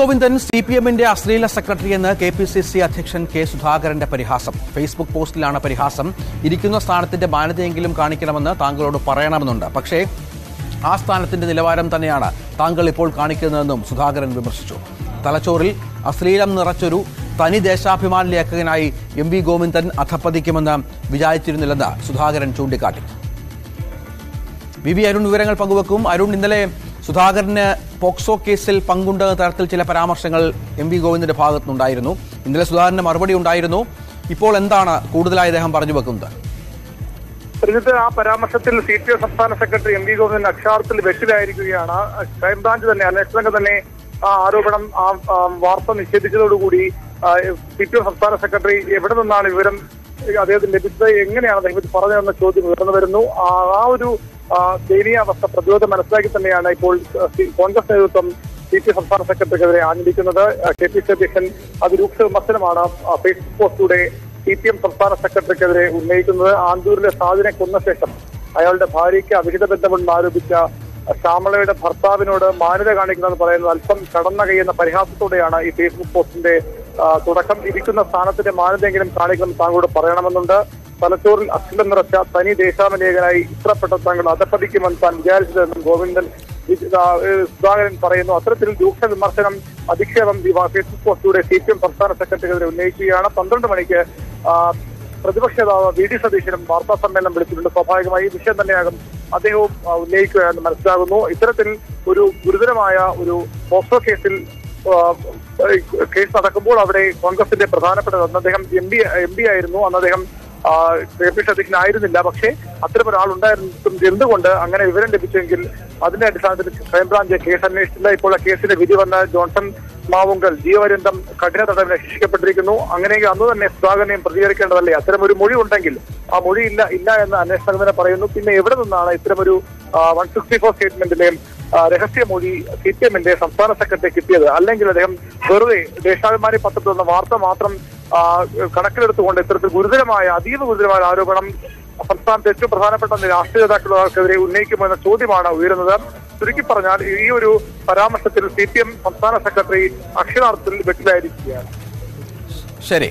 Govindan C P എമ്മിന്റെ അശ്ലീല secretary എന്ന് കെ പി സി സി അധ്യക്ഷൻ കെ സുധാകരന്റെ പരിഹാസം. ഫേസ്ബുക്ക് പോസ്റ്റിലാണ് പരിഹാസം. ഇരിക്കുന്ന സ്ഥാനത്തിന്റെ മാന്യതയെങ്കിലും കാണിക്കണമെന്ന് താങ്കളോട് പറയണമെന്നുണ്ട്. പക്ഷേ ആ സ്ഥാനത്തിന്റെ നിലവാരം തന്നെയാണ് താങ്കൾ ഇപ്പോൾ കാണിക്കുന്നതെന്നും സുധാകരൻ വിമർശിച്ചു. തലച്ചോറിൽ അശ്ലീലം നിറച്ചൊരു തനി ദേശാഭിമാന ലേഖകനായി എം വി ഗോവിന്ദൻ അധപ്പതിക്കുമെന്ന് വിചാരിച്ചിരുന്നില്ലെന്ന് സുധാകരൻ ചൂണ്ടിക്കാട്ടി. വി വി അരുൺ വിവരങ്ങൾ പങ്കുവെക്കും. അരുൺ ഇന്നലെ സുധാകരന് പോക്സോ കേസിൽ പങ്കുണ്ടെന്ന തരത്തിൽ ചില പരാമർശങ്ങൾ എം വി ഗോവിന്ദന്റെ ഭാഗത്തുനിന്നുണ്ടായിരുന്നു. ഇന്നലെ സുധാകരന് മറുപടി ഉണ്ടായിരുന്നു. ഇപ്പോൾ എന്താണ് കൂടുതലായി അദ്ദേഹം പറഞ്ഞു വെക്കുന്നത്? ഇതിന്റെ ആ പരാമർശത്തിൽ സി പി എം സംസ്ഥാന സെക്രട്ടറി എം വി ഗോവിന്ദൻ അക്ഷാർത്ഥത്തിൽ വെട്ടിലായിരിക്കുകയാണ്. ക്രൈംബ്രാഞ്ച് തന്നെ അന്വേഷണ സംഘം തന്നെ ആ ആരോപണം ആ വാർത്ത നിഷേധിച്ചതോടുകൂടി സി പി എം സംസ്ഥാന സെക്രട്ടറി എവിടെ നിന്നാണ് വിവരം അദ്ദേഹത്തിന് ലഭിച്ചത് എങ്ങനെയാണ് അദ്ദേഹം പറഞ്ഞതെന്ന ചോദ്യം ഉയർന്നു വരുന്നു. ആ ഒരു ദയനീയാവസ്ഥ പ്രതിരോധം മനസ്സിലാക്കി തന്നെയാണ് ഇപ്പോൾ കോൺഗ്രസ് നേതൃത്വം സി പി സംസ്ഥാന സെക്രട്ടറിക്കെതിരെ ആഞ്ഞിരിക്കുന്നത് കെ പി സി അധ്യക്ഷൻ അതിരൂക്ഷ വിമർശനമാണ് ഫേസ്ബുക്ക് പോസ്റ്റിലൂടെ സി പി എം സംസ്ഥാന സെക്രട്ടറിക്കെതിരെ ഉന്നയിക്കുന്നത്. ആന്തൂരിലെ സാദിനെ കൊന്ന ശേഷം അയാളുടെ ഭാര്യയ്ക്ക് അവിഹിത ബന്ധമുണ്ടെന്ന് ആരോപിച്ച ശ്യാമളയുടെ ഭർത്താവിനോട് മാന്യത കാണിക്കുന്നതെന്ന് പറയുന്നത് അല്പം കടന്ന കൈയെന്ന പരിഹാസത്തോടെയാണ് ഈ ഫേസ്ബുക്ക് പോസ്റ്റിന്റെ തുടക്കം ഇരിക്കുന്ന സ്ഥാനത്തിന്റെ മാനദണ്ഡങ്ങളും കാണിക്കണം താങ്കളോട് പറയണമെന്നുണ്ട്. തലച്ചോറിൽ അക്ഷരം നിറച്ച തനി ദേശാമലേഖനായി ഇത്രപ്പെട്ട താങ്കൾ അധപ്പതിക്കുമെന്ന് താൻ വിചാരിച്ചതെന്നും ഗോവിന്ദൻ സുധാകരൻ പറയുന്നു. അത്തരത്തിൽ രൂക്ഷ വിമർശനം അധിക്ഷേപം ഫേസ്ബുക്ക് പോസ്റ്റിലൂടെ സി പി എം സംസ്ഥാന സെക്രട്ടറിക്കെതിരെ ഉന്നയിക്കുകയാണ്. പന്ത്രണ്ട് മണിക്ക് പ്രതിപക്ഷ നേതാവ് വി ഡി സതീശനും വാർത്താ സമ്മേളനം വിളിച്ചിട്ടുണ്ട്. സ്വാഭാവികമായി വിഷയം തന്നെയാകും അദ്ദേഹവും ഉന്നയിക്കുകയെന്ന് മനസ്സിലാകുന്നു. ഇത്തരത്തിൽ ഒരു ഗുരുതരമായ ഒരു പോസ്റ്റോ കേസിൽ കേസ് നടക്കുമ്പോൾ അവിടെ കോൺഗ്രസിന്റെ പ്രധാനപ്പെട്ട അന്ന് അദ്ദേഹം എം പി എം പി ആയിരുന്നു. അന്ന് അദ്ദേഹം സി അധ്യക്ഷനായിരുന്നില്ല. പക്ഷേ അത്തരം ഒരാൾ ഉണ്ടായിരുന്നിട്ടും എന്തുകൊണ്ട് അങ്ങനെ വിവരം ലഭിച്ചെങ്കിൽ അതിന്റെ അടിസ്ഥാനത്തിൽ ക്രൈംബ്രാഞ്ച് കേസ് അന്വേഷിച്ചില്ല. ഇപ്പോൾ ആ കേസിന്റെ വിധി വന്ന ജോൺസൺ മാവുങ്കൽ ജീവപര്യന്തം കഠിന തടവിനെ ശിക്ഷിക്കപ്പെട്ടിരിക്കുന്നു. അങ്ങനെയെങ്കിൽ അന്ന് തന്നെ സുധാകരനെയും പ്രതികരിക്കേണ്ടതല്ലേ? അത്തരം ഒരു മൊഴി ഉണ്ടെങ്കിൽ ആ മൊഴി ഇല്ല ഇല്ല എന്ന് അന്വേഷണ തന്നെ പറയുന്നു. പിന്നെ എവിടെ നിന്നാണ് ഇത്തരമൊരു വൺ സിക്സ്റ്റി ഫോർ സ്റ്റേറ്റ്മെന്റിലെ ആ, രഹസ്യമൊഴി സി പി എമ്മിന്റെ സംസ്ഥാന സെക്രട്ടറി കിട്ടിയത്. അല്ലെങ്കിൽ അദ്ദേഹം വെറുതെ ദേശാഭിമാനി പത്രത്തിൽ നിന്ന് വാർത്ത മാത്രം കണക്കിലെടുത്തുകൊണ്ട് ഇത്തരത്തിൽ ഗുരുതരമായ അതീവ ഗുരുതരമായ ആരോപണം സംസ്ഥാനത്തെ ഏറ്റവും പ്രധാനപ്പെട്ട രാഷ്ട്രീയ നേതാക്കളുടെ ഉന്നയിക്കുമോ എന്ന ചോദ്യമാണ് ഉയരുന്നത്. ചുരുക്കി പറഞ്ഞാൽ ഈ ഒരു പരാമർശത്തിൽ സി പി എം സംസ്ഥാന സെക്രട്ടറി അക്ഷരാർത്ഥത്തിൽ വെട്ടിലായിരിക്കുകയാണ്. ശരി.